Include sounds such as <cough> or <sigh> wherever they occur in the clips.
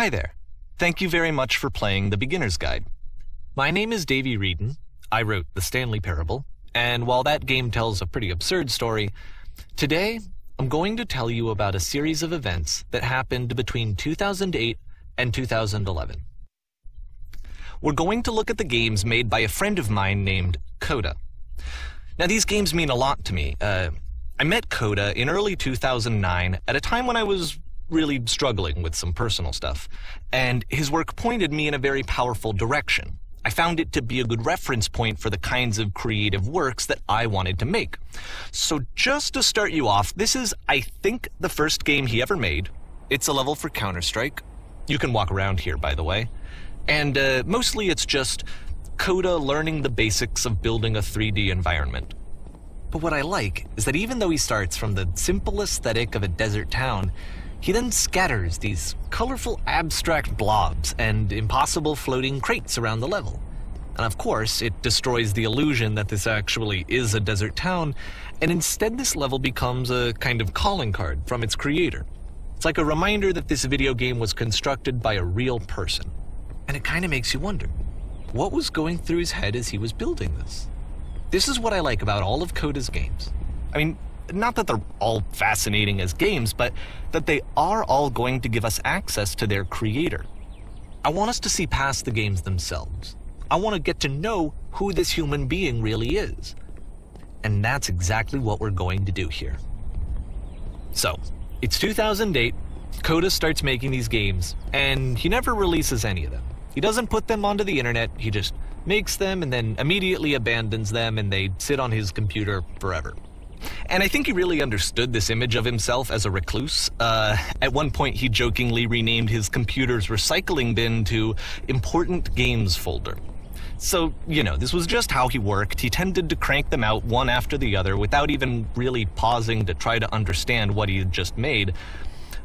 Hi there. Thank you very much for playing The Beginner's Guide. My name is Davey Wreden. I wrote The Stanley Parable, and while that game tells a pretty absurd story, today I'm going to tell you about a series of events that happened between 2008 and 2011. We're going to look at the games made by a friend of mine named Coda. Now, these games mean a lot to me. Uh, I met Coda in early 2009 at a time when I was really struggling with some personal stuff, and his work pointed me in a very powerful direction. I found it to be a good reference point for the kinds of creative works that I wanted to make. So just to start you off, this is, I think, the first game he ever made. It's a level for Counter-Strike. You can walk around here, by the way. And uh, mostly it's just Coda learning the basics of building a 3D environment. But what I like is that even though he starts from the simple aesthetic of a desert town, he then scatters these colorful abstract blobs and impossible floating crates around the level. And of course, it destroys the illusion that this actually is a desert town, and instead this level becomes a kind of calling card from its creator. It's like a reminder that this video game was constructed by a real person. And it kind of makes you wonder, what was going through his head as he was building this? This is what I like about all of Coda's games. I mean, not that they're all fascinating as games, but that they are all going to give us access to their creator. I want us to see past the games themselves. I want to get to know who this human being really is. And that's exactly what we're going to do here. So, it's 2008, Coda starts making these games, and he never releases any of them. He doesn't put them onto the internet, he just makes them and then immediately abandons them and they sit on his computer forever. And I think he really understood this image of himself as a recluse. Uh, at one point, he jokingly renamed his computer's recycling bin to Important Games Folder. So, you know, this was just how he worked. He tended to crank them out one after the other without even really pausing to try to understand what he had just made,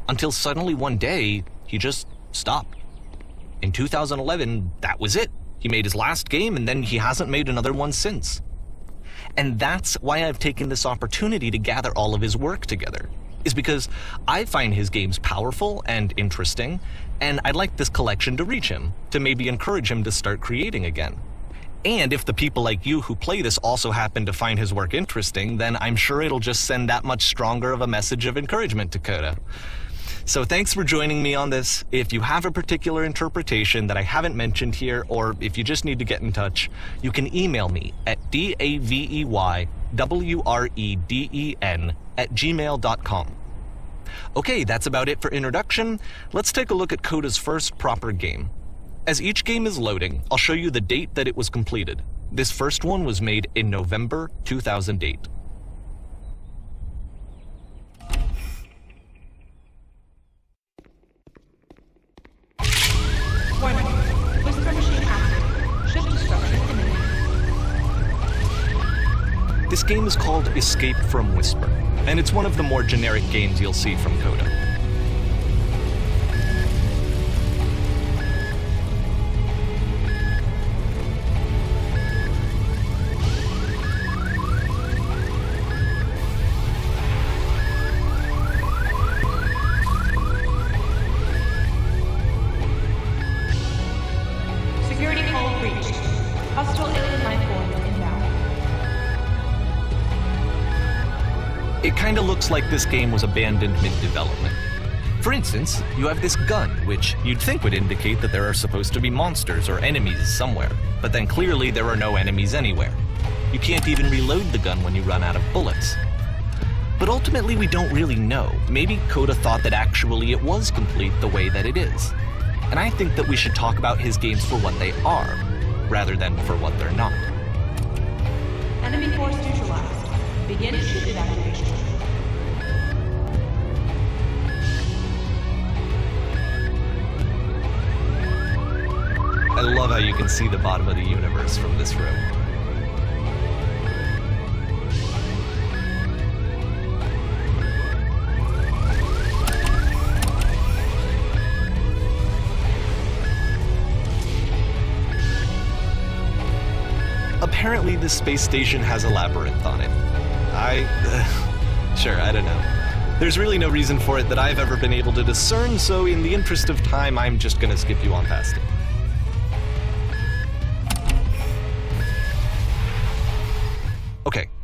until suddenly one day, he just stopped. In 2011, that was it. He made his last game and then he hasn't made another one since. And that's why I've taken this opportunity to gather all of his work together, is because I find his games powerful and interesting, and I'd like this collection to reach him, to maybe encourage him to start creating again. And if the people like you who play this also happen to find his work interesting, then I'm sure it'll just send that much stronger of a message of encouragement to Coda. So thanks for joining me on this. If you have a particular interpretation that I haven't mentioned here, or if you just need to get in touch, you can email me at d-a-v-e-y-w-r-e-d-e-n at gmail.com. Okay, that's about it for introduction. Let's take a look at Coda's first proper game. As each game is loading, I'll show you the date that it was completed. This first one was made in November 2008. This game is called Escape from Whisper, and it's one of the more generic games you'll see from Coda. It kinda looks like this game was abandoned mid-development. For instance, you have this gun, which you'd think would indicate that there are supposed to be monsters or enemies somewhere, but then clearly there are no enemies anywhere. You can't even reload the gun when you run out of bullets. But ultimately, we don't really know. Maybe Coda thought that actually it was complete the way that it is. And I think that we should talk about his games for what they are, rather than for what they're not. Enemy force neutralized. Begin ship love how you can see the bottom of the universe from this room. Apparently, this space station has a labyrinth on it. I. <laughs> sure, I don't know. There's really no reason for it that I've ever been able to discern, so in the interest of time, I'm just gonna skip you on past it.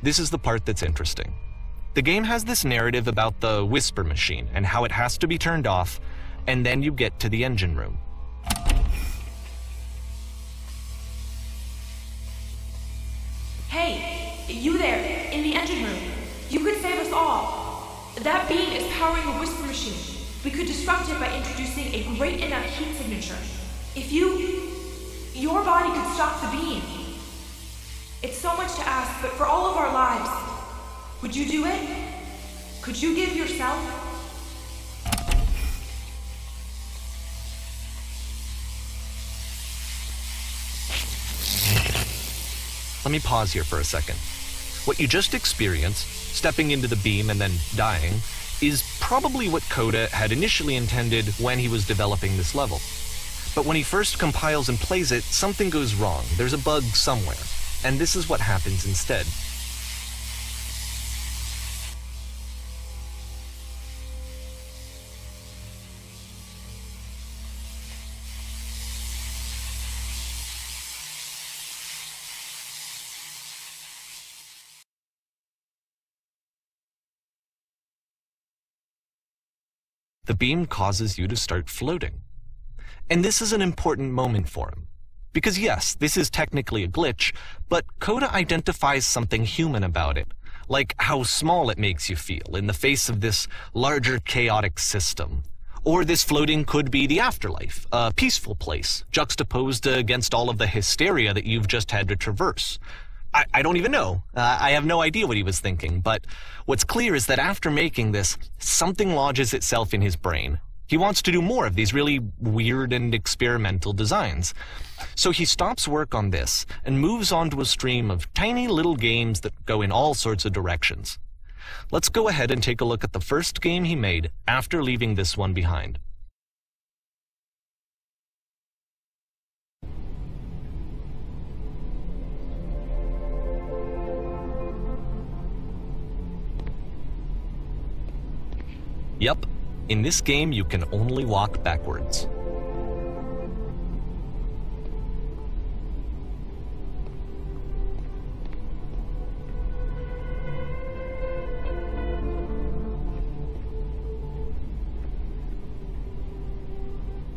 This is the part that's interesting. The game has this narrative about the whisper machine and how it has to be turned off, and then you get to the engine room. Hey, you there, in the engine room. You could save us all. That beam is powering a whisper machine. We could disrupt it by introducing a great enough heat signature. If you. Your body could stop the beam. It's so much to ask, but for all of our lives, would you do it? Could you give yourself? Let me pause here for a second. What you just experienced, stepping into the beam and then dying, is probably what Coda had initially intended when he was developing this level. But when he first compiles and plays it, something goes wrong. There's a bug somewhere. And this is what happens instead. The beam causes you to start floating. And this is an important moment for him. Because yes, this is technically a glitch, but Coda identifies something human about it, like how small it makes you feel in the face of this larger chaotic system. Or this floating could be the afterlife, a peaceful place, juxtaposed against all of the hysteria that you've just had to traverse. I, I don't even know. Uh, I have no idea what he was thinking, but what's clear is that after making this, something lodges itself in his brain. He wants to do more of these really weird and experimental designs. So he stops work on this and moves on to a stream of tiny little games that go in all sorts of directions. Let's go ahead and take a look at the first game he made after leaving this one behind. Yep, in this game you can only walk backwards.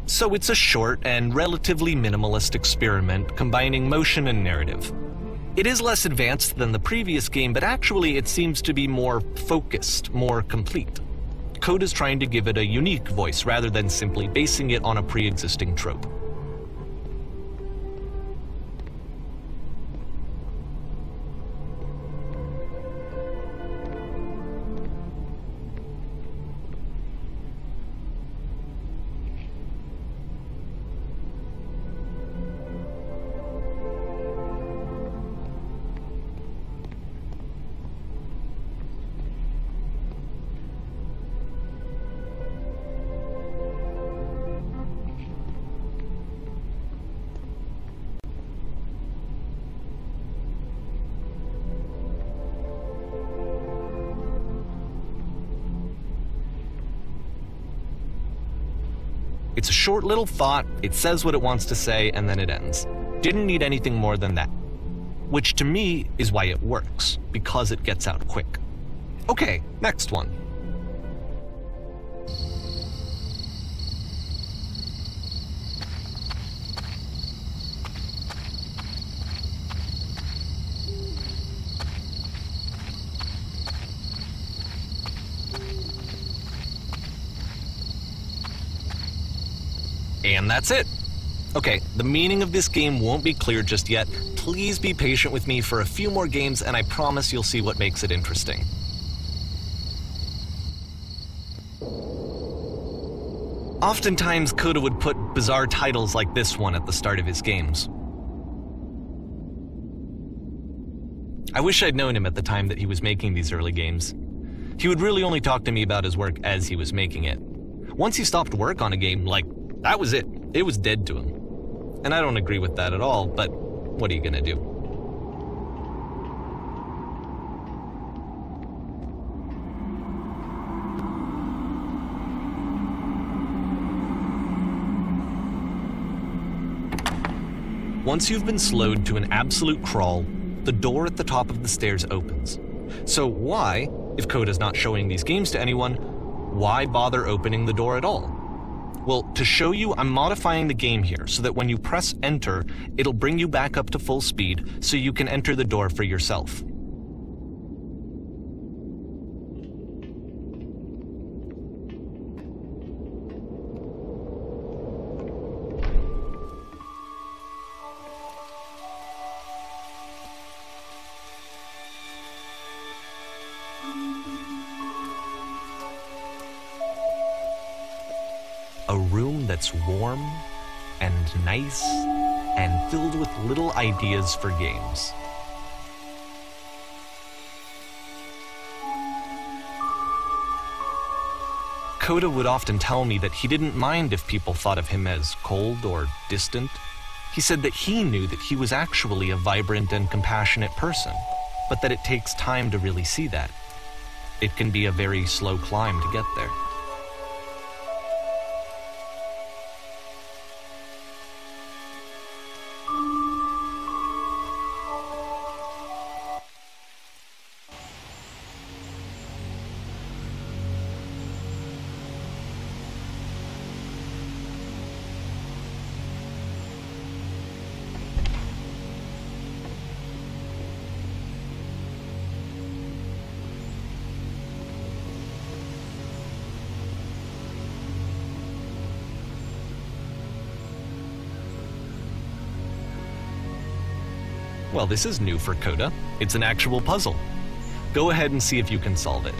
So it's a short and relatively minimalist experiment combining motion and narrative. It is less advanced than the previous game, but actually it seems to be more focused, more complete. Coda is trying to give it a unique voice rather than simply basing it on a pre-existing trope. It's a short little thought, it says what it wants to say, and then it ends. Didn't need anything more than that. Which to me is why it works, because it gets out quick. Okay, next one. And that's it. Okay, the meaning of this game won't be clear just yet. Please be patient with me for a few more games, and I promise you'll see what makes it interesting. Oftentimes, Coda would put bizarre titles like this one at the start of his games. I wish I'd known him at the time that he was making these early games. He would really only talk to me about his work as he was making it. Once he stopped work on a game, like, that was it. It was dead to him. And I don't agree with that at all, but what are you going to do? Once you've been slowed to an absolute crawl, the door at the top of the stairs opens. So why, if Coda's not showing these games to anyone, why bother opening the door at all? Well, to show you, I'm modifying the game here so that when you press enter, it'll bring you back up to full speed so you can enter the door for yourself. Warm and nice and filled with little ideas for games. Coda would often tell me that he didn't mind if people thought of him as cold or distant. He said that he knew that he was actually a vibrant and compassionate person, but that it takes time to really see that. It can be a very slow climb to get there. Well, this is new for Coda. It's an actual puzzle. Go ahead and see if you can solve it.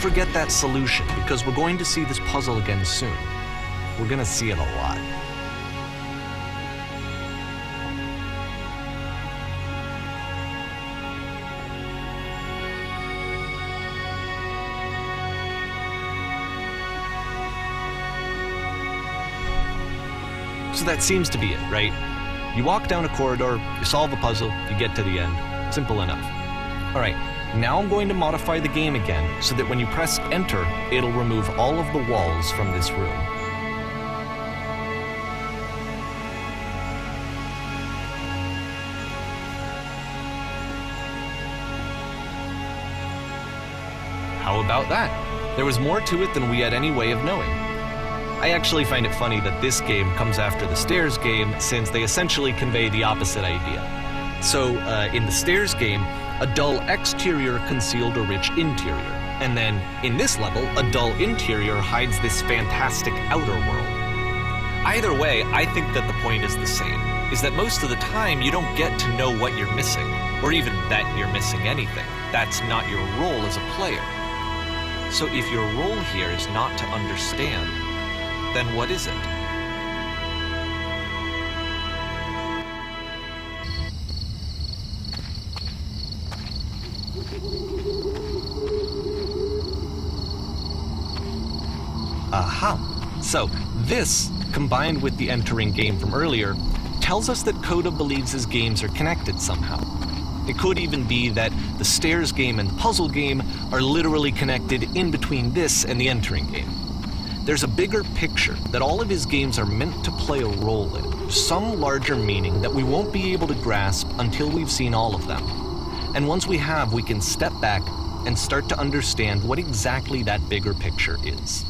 Forget that solution, because we're going to see this puzzle again soon. We're going to see it a lot. So that seems to be it, right? You walk down a corridor, you solve a puzzle, you get to the end. Simple enough. All right, now I'm going to modify the game again so that when you press enter, it'll remove all of the walls from this room. How about that? There was more to it than we had any way of knowing. I actually find it funny that this game comes after the Stairs game since they essentially convey the opposite idea. So, uh, in the Stairs game, a dull exterior concealed a rich interior. And then, in this level, a dull interior hides this fantastic outer world. Either way, I think that the point is the same, is that most of the time you don't get to know what you're missing, or even that you're missing anything. That's not your role as a player. So if your role here is not to understand, then what is it? So, this, combined with the entering game from earlier, tells us that Coda believes his games are connected somehow. It could even be that the stairs game and the puzzle game are literally connected in between this and the entering game. There's a bigger picture that all of his games are meant to play a role in, some larger meaning that we won't be able to grasp until we've seen all of them. And once we have, we can step back and start to understand what exactly that bigger picture is.